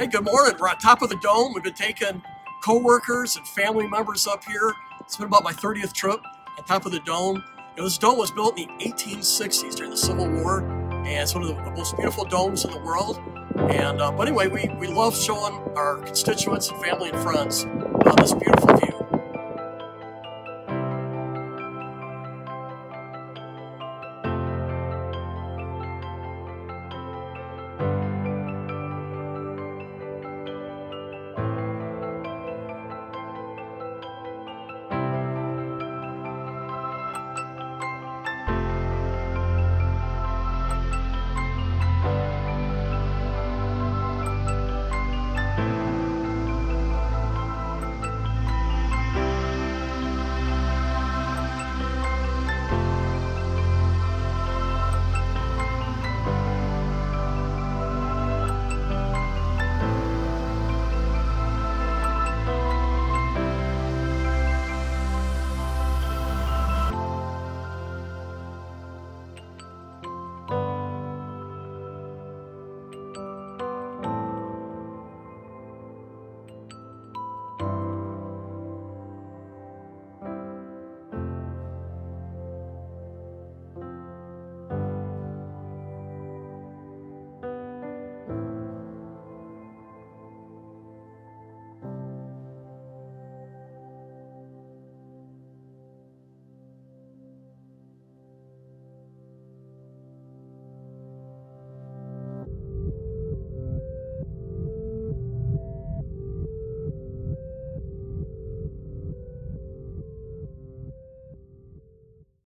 Hey, good morning. We're on top of the dome. We've been taking co-workers and family members up here. It's been about my 30th trip on top of the dome. You know, this dome was built in the 1860s during the Civil War, and it's one of the most beautiful domes in the world. And uh, but anyway, we, we love showing our constituents and family and friends uh, this beautiful view.